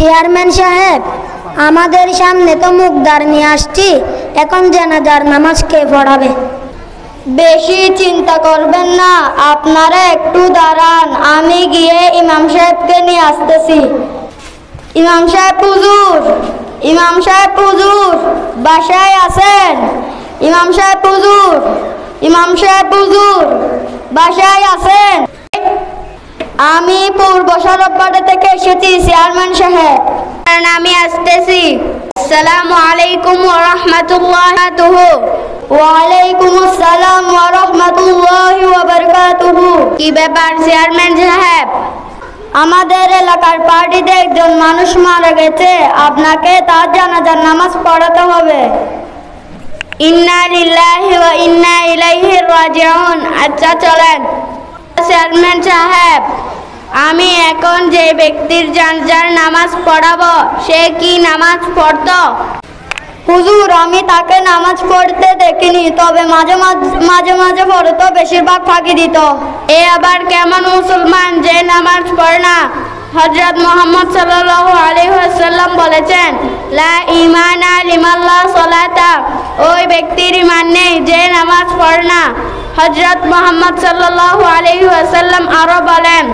Chairman সাহেব, আমাদের সামনে তো মুখদার নিয়ে আসছি, এখন জানাজার নামাজ কে পড়াবে? বেশি চিন্তা করবেন না, আপনারা একটু দাঁড়ান, আমি গিয়ে ইমাম সাহেবকে নিয়ে আসতেছি। ইমাম সাহেব হুজুর, ইমাম সাহেব হুজুর, বাসায় আছেন? ইমাম সাহেব হুজুর, ইমাম সাহেব হুজুর, বাসায় আছেন? আমি পূর্ব সরবপাড়া থেকে এসেছি, চেয়ারম্যান সাহেব। আমি আসতেছি। আসসালামু আলাইকুম ওয়া রাহমাতুল্লাহ। ওয়ালাইকুম আসসালাম ওয়া রাহমাতুল্লাহ ওয়া বারাকাতুহু। কি ব্যাপার, চেয়ারম্যান সাহেব? আমাদের এলাকার পার্টিতে একজন মানুষ মারা গেছে। আপনাকে তার জানাজার নামাজ পড়াতে হবে। ইন্না লিল্লাহি ওয়া ইন্না ইলাইহি রাজিউন। আচ্ছা চলেন। চেয়ারম্যান সাহেব, আমি এখন যে ব্যক্তির যার নামাজ পড়াবো, সে কি নামাজ পড়ত? হুজুর, আমি তাকে নামাজ পড়তে দেখিনি, তবে মাঝে মাঝে মাঝে মাঝে পড়তো, বেশিরভাগ ফাঁকি দিত। এ আবার কেমন মুসলমান যে নামাজ পড়ে না? হজরত মোহাম্মদ সাল্লাল্লাহু আলাইহি ওয়াসাল্লাম বলেছেন, লা ইমানা লিমাল্লাহ সলাতা। ওই ব্যক্তির ইমান নেই, যে নামাজ পড়ে না। হজরত মোহাম্মদ সাল্লাল্লাহু আলাইহি ওয়াসাল্লাম আরও বলেন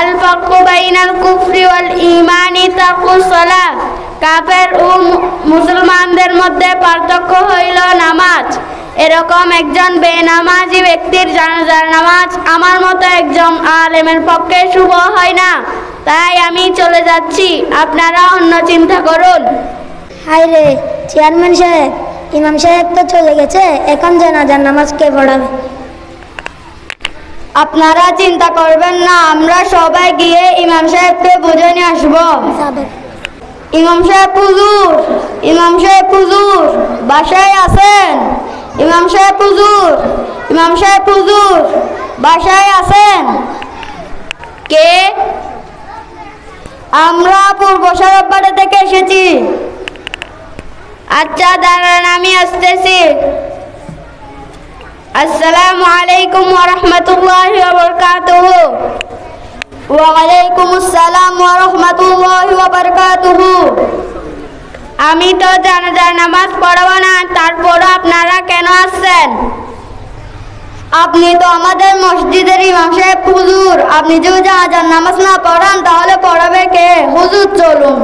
আল ফারকু বাইনাল কুফরি ওয়াল ঈমানি তারকুস সালাহ কাফের ও মুসলমানদের মধ্যে পার্থক্য হইল নামাজ। এরকম একজন বেনামাজি ব্যক্তির জানাজার নামাজ আমার মতো একজন আলেমের পক্ষে শুভ হয় না। তাই আমি চলে যাচ্ছি। আপনারা অন্য চিন্তা করুন। হাই রে চেয়ারম্যান সাহেব ইমাম সাহেব তো চলে গেছে এখন জানাজার নামাজ কে পড়াবে? আপনারা চিন্তা করবেন না আমরা সবাই গিয়ে ইমাম সাহেবকে বুঝে নিয়ে আসব। ইমাম সাহেব হুজুর ইমাম সাহেব হুজুর বাসায় আছেন? ইমাম সাহেব হুজুর ইমাম সাহেব হুজুর বাসায় আছেন? কে? আমরা পূর্ব সরবপাড়া থেকে এসেছি। আচ্ছা দাঁড়ান, আমি আসতেছি। আসসালামু আলাইকুম ওয়া রাহমাতুল্লাহি ওয়া বারাকাতুহু ওয়ালাইকুম আসসালাম ওয়া রাহমাতুল্লাহি ওয়া বারাকাতুহু আমি তো জানাজার নামাজ পড়াবো না, তারপরও আপনারা আপনি তো আমাদের মসজিদের ইমাম সাহেব হুজুর। আপনি যদি যা জানাজার নামাজ না পড়ান তাহলে পড়াবে কে? হুজুর চলুন।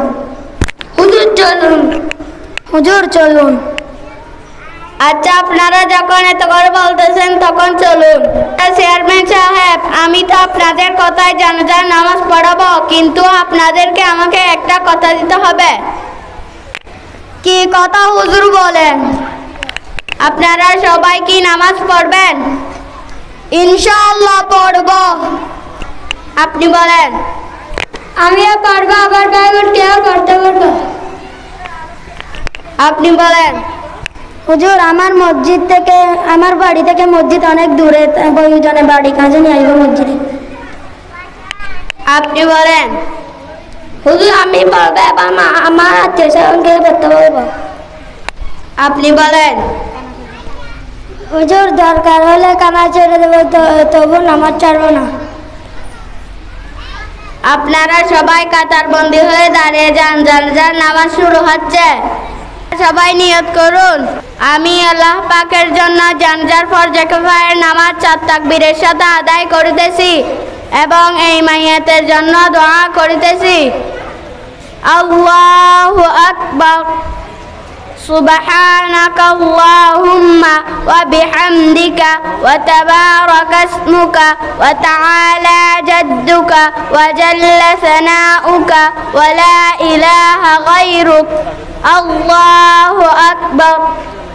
হুজুর চলুন। হুজুর চলুন। আচ্ছা আপনারা যখন এত করে বলতেছেন তখন চলুন। চেয়ারম্যান সাহেব আমি তো আপনাদের কথায় জানাজার নামাজ পড়াবো কিন্তু আপনাদেরকে আমাকে একটা কথা দিতে হবে। কি কথা হুজুর বলেন? আপনারা সবাই কি নামাজ পড়বেন? ইনশাআল্লাহ পড়ব। আপনি বলেন। আমিও পড়ব আবার বাইবেল কেউ পড়তে পারব? আপনি বলেন। হুজুর আমার মসজিদ থেকে আমার বাড়ি থেকে মসজিদ অনেক দূরে প্রয়োজনে বাড়ি কাজে নিয়ে আসব মসজিদে। আপনি বলেন। হুজুর আমি এবং আমার আত্মীয় স্বজনকে পড়তে বলব। আপনি বলেন। হুজুর, দরকার হলে কামা ছেড়ে দেবো তবু নামাজ ছাড়বো না। আপনারা সবাই কাতার বন্দি হয়ে দাঁড়িয়ে যান জানাজার নামাজ শুরু হচ্ছে। সবাই নিয়ত করুন। আমি আল্লাহ পাকের জন্য জানজার ফরজাকেফায়ের নামাজ চার তাকবীরের সাথে আদায় করিতেছি এবং এই মাইয়াতের জন্য দোয়া করিতেছি। আল্লাহু আকবার। سبحانك اللهم وبحمدك وتبارك اسمك وتعالى جدك وجل ثناؤك ولا إله غيرك. الله أكبر.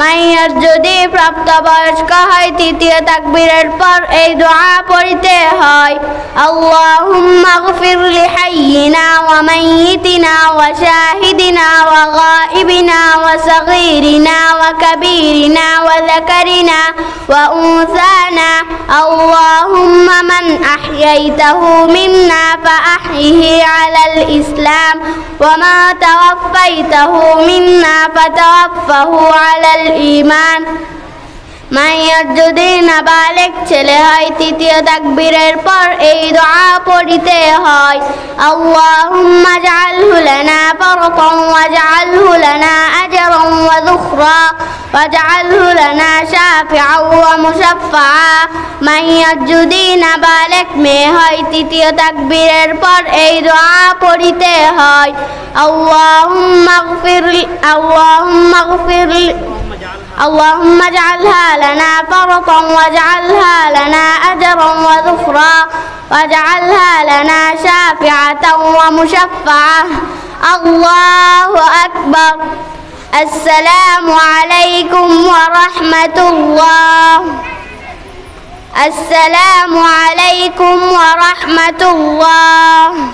মাইয়ার যদি প্রাপ্তবয়স্ক হয় তৃতীয় তাকবীরের পর এই দোয়া পড়িতে হয় আল্লাহুম্মা গফির লিহাইয়িনা ওয়া মাইয়িতিনা ওয়া শাহিদিনা ওয়া গাইবিনা ওয়া সগীরিনা ওয়া কাবীরিনা ওয়া যাকারিনা ওয়া উনসানা আল্লাহুম্মা মান আহইয়াইতাহু মিন্না فأحيه على الإسلام وما توفيته منا فتوفه على ইমান মাইয়ার যদি না বালেক ছেলে হয়, তৃতীয় তাকবীরের পর এই দোয়া পড়িতে হয়। আল্লাহুম্মা জাআলহু লানা ফারকান ওয়া জাআলহু লানা আজরান ওয়া যুখরা ওয়া জাআলহু লানা শাফিআ ওয়া মুশাফফা মাইয়ার যদি না বালেক মে হয়, তৃতীয় তাকবীরের পর এই দোয়া পড়িতে হয়। আল্লাহুম্মা গফির আল্লাহুম্মা গফির اللهم اجعلها لنا فرطا واجعلها لنا أجرا وذخرا واجعلها لنا شافعة ومشفعة. الله أكبر. السلام عليكم ورحمة الله. السلام عليكم ورحمة الله.